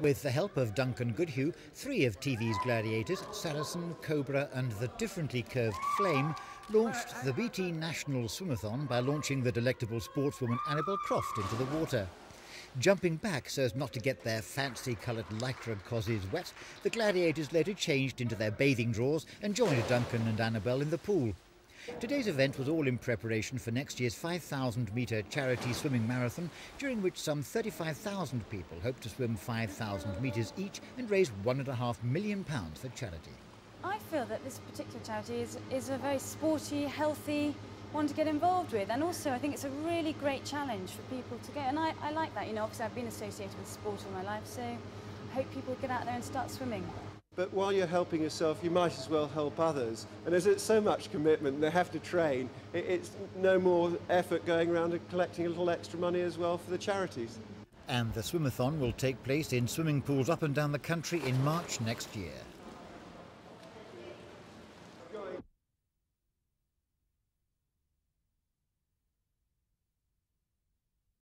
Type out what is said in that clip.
With the help of Duncan Goodhew, three of TV's gladiators, Saracen, Cobra, and the differently curved Flame, launched the BT National Swimathon by launching the delectable sportswoman Annabel Croft into the water. Jumping back so as not to get their fancy coloured lycra causes wet, the gladiators later changed into their bathing drawers and joined Duncan and Annabel in the pool. Today's event was all in preparation for next year's 5,000 metre charity swimming marathon, during which some 35,000 people hope to swim 5,000 metres each and raise £1.5 million for charity. I feel that this particular charity is, is a very sporty, healthy one to get involved with and also I think it's a really great challenge for people to get and I, I like that, you know, obviously I've been associated with sport all my life so I hope people get out there and start swimming. But while you're helping yourself, you might as well help others. And there's so much commitment, they have to train. It's no more effort going around and collecting a little extra money as well for the charities. And the swimathon will take place in swimming pools up and down the country in March next year.